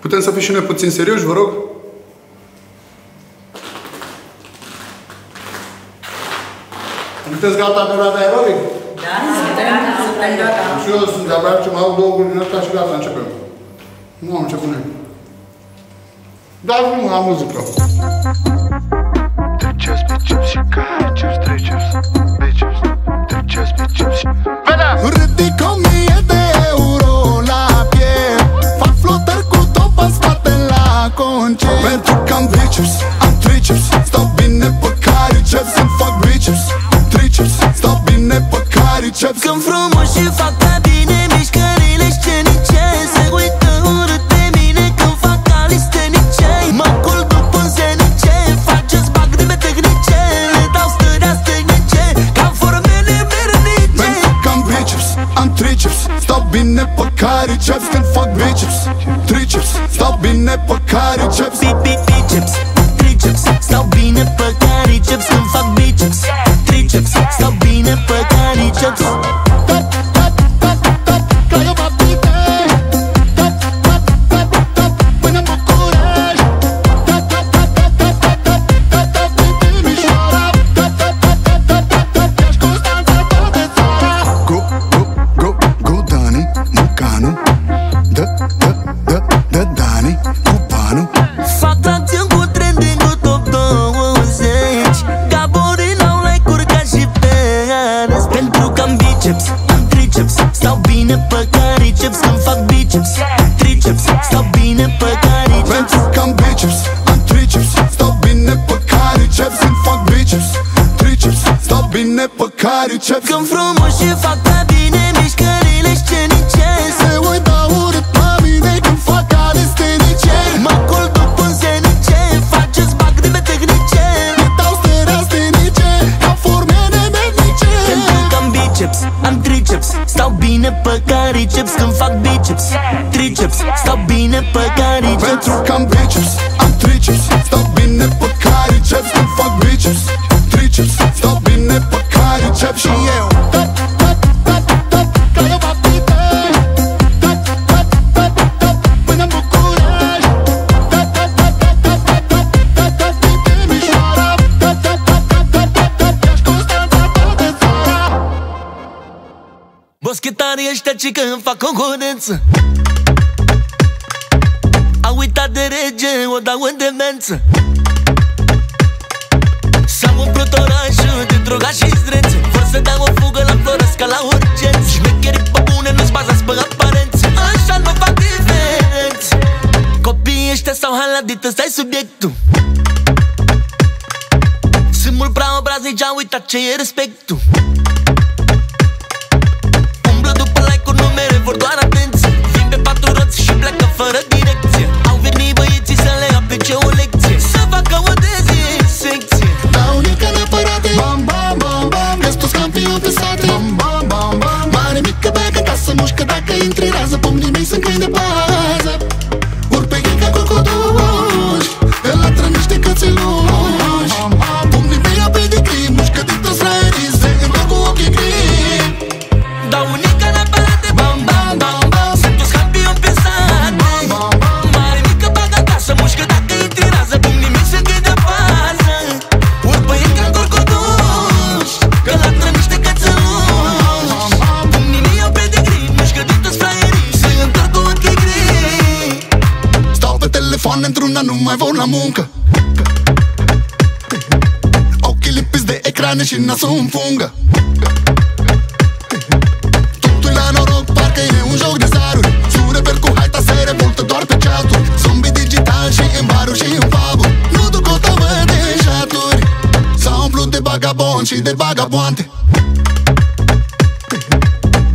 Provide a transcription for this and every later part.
Putem să fim și noi puțin serioși, vă rog? Sunteți gata de la aerobic? Da, suntem, suntem gata. Și eu sunt de-abia ce mai au două guri din ăsta și gata, începem. Nu am început noi. Dar nu la muzică. Stau bine pe cariceps Când fac biceps, triceps Stau bine pe cariceps Bi- bi- Biceps, Stau bine pe cariceps când fac biceps. Triceps, stau bine pe cariceps. Pentru că am biceps, am triceps. Stau bine pe cariceps Îmi fac biceps, triceps. Stau bine pe cariceps. Când frumos și fac ca fac biceps Triceps, stau bine pe cariceps Pentru că am biceps, am triceps Stau bine pe cariceps Când fac biceps, triceps Stau bine pe ăștia ci că îmi fac concurență Au uitat de rege, o dau în demență. S-a umplut orașul de droga și zdrențe Vor să dau o fugă la Floresc ca la urgență. Șmecherii pe bune nu-ți bazați pe aparențe Așa nu fac diferențe Copiii ăștia s-au haladit, ăsta e subiectul. Sunt mult prea obraznici, au uitat ce e respectul fortuna te Nu mai vor la muncă. Ochii lipiți de ecrane și nasul în fungă. Totul la noroc, parcă e un joc de zaruri. Sunt reper cu haita, se revoltă doar pe chaturi. Zombie digital și în baruri și în puburi Nu duc o tavă de șaturi. S-au umplut de bagabon și de bagaboante.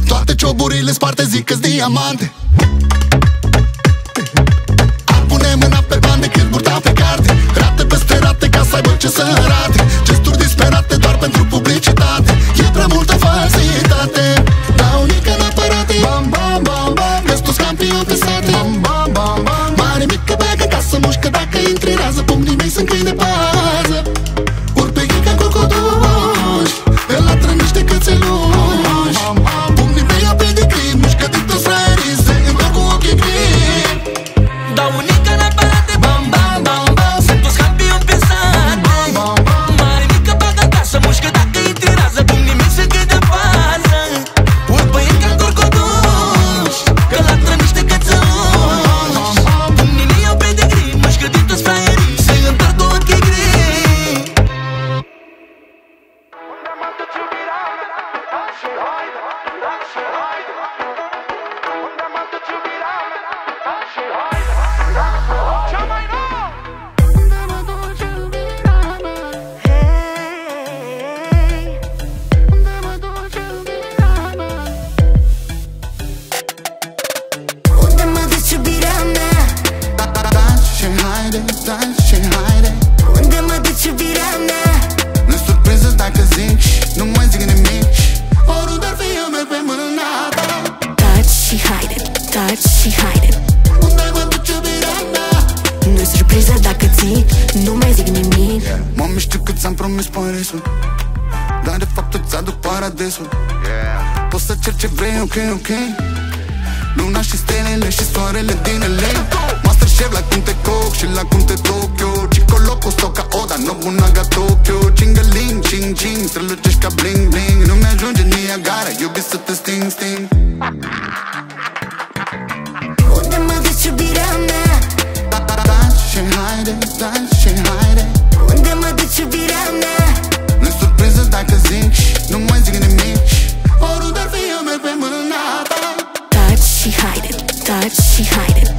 Toate cioburile sparte zic că-s diamante 맞췄어. That she hide, that hide. Ți-am promis parisul Dar de fapt îți aduc paradisul. Poți să cer ce vrei, ok, ok. Luna și stelele și soarele din LA Masterchef la Cunte Coc și la Cunte Tokyo. Chico loco stoca Oda, Nobunaga Tokyo. Chingaling, ching ching, strălucești ca bling bling. Nu mi-ajunge Niagara, iubi să te sting sting. Unde mă duci iubirea mea? Dați și haide, dați și haide. Unde mă duci iubirea mea? Nu-i surpriză dacă zic și nu mai zic nimic. Oriunde ar fi eu merg pe mâna ta. Taci și haide, taci și haide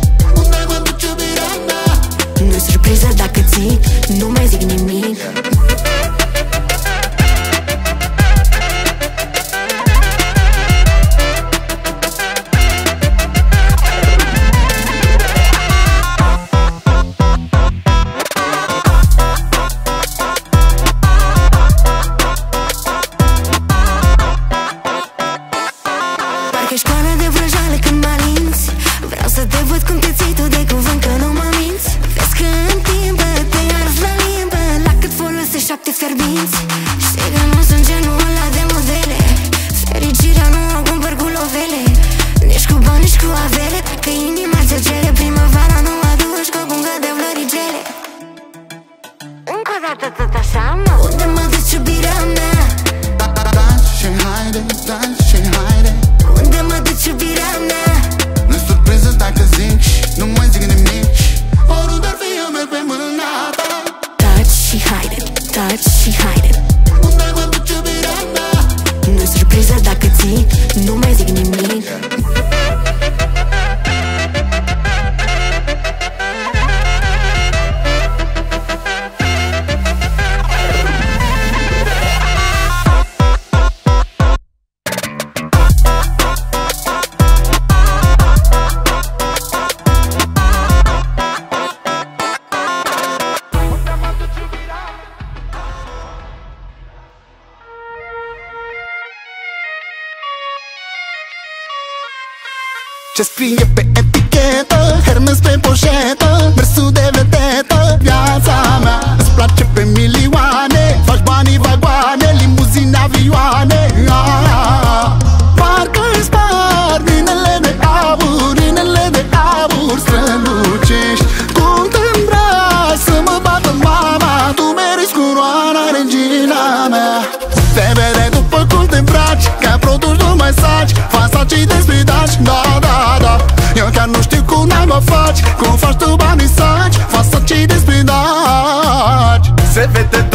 Ce scrie pe etichetă Hermes pe poșetă Mersul de vedetă Viața mea. Îți place pe milioane Faci banii vagoane Limuzine, avioane ah, Se vede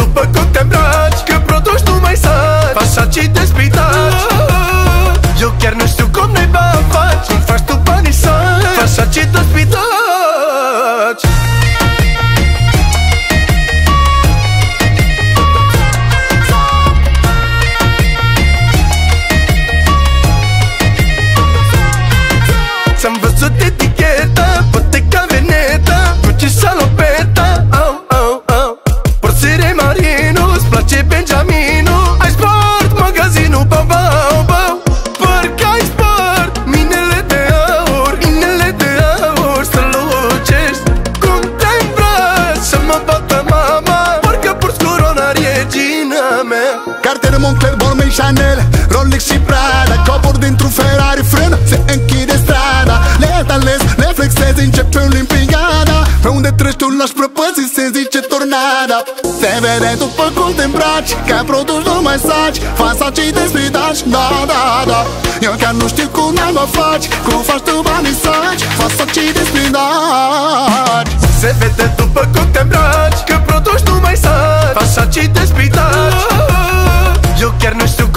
Chanel Rolex și Prada Cobor dintr-un Ferrari frână Se închide strada. Le atalez, le flexez încep Începe olimpiada. Pe unde treci tu lași prăpății Se zice tornada Te vede după cum te îmbraci Că produs nu mai saci. Fața ce despridaci Daș, da, da, da Eu chiar nu știu cum ai mă faci Cum faci tu banii saci. Fața ce despridaci Se vede după cum te îmbraci Că produs nu mai saci. Fața ce despridaci Eu chiar nu știu